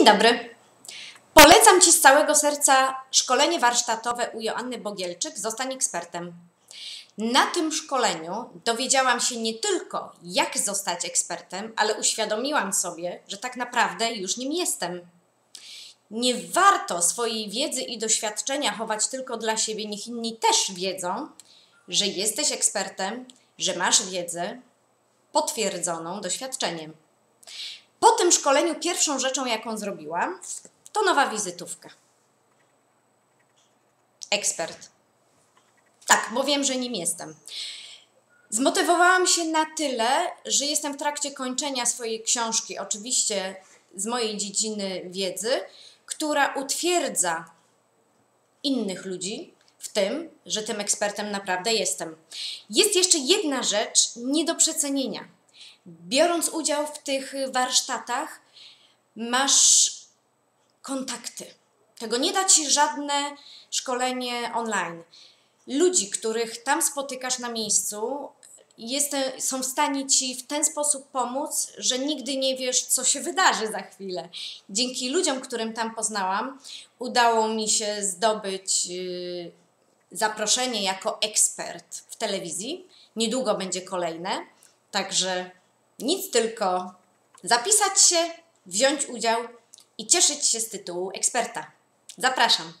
Dzień dobry. Polecam Ci z całego serca szkolenie warsztatowe u Joanny Bogielczyk Zostań ekspertem. Na tym szkoleniu dowiedziałam się nie tylko, jak zostać ekspertem, ale uświadomiłam sobie, że tak naprawdę już nim jestem. Nie warto swojej wiedzy i doświadczenia chować tylko dla siebie, niech inni też wiedzą, że jesteś ekspertem, że masz wiedzę potwierdzoną doświadczeniem. Tym szkoleniu pierwszą rzeczą, jaką zrobiłam, to nowa wizytówka. Ekspert. Tak, bo wiem, że nim jestem. Zmotywowałam się na tyle, że jestem w trakcie kończenia swojej książki, oczywiście z mojej dziedziny wiedzy, która utwierdza innych ludzi w tym, że tym ekspertem naprawdę jestem. Jest jeszcze jedna rzecz nie do przecenienia biorąc udział w tych warsztatach, masz kontakty. Tego nie da ci żadne szkolenie online. Ludzi, których tam spotykasz na miejscu, jest, są w stanie ci w ten sposób pomóc, że nigdy nie wiesz, co się wydarzy za chwilę. Dzięki ludziom, którym tam poznałam, udało mi się zdobyć yy, zaproszenie jako ekspert w telewizji. Niedługo będzie kolejne, także nic tylko zapisać się, wziąć udział i cieszyć się z tytułu eksperta. Zapraszam.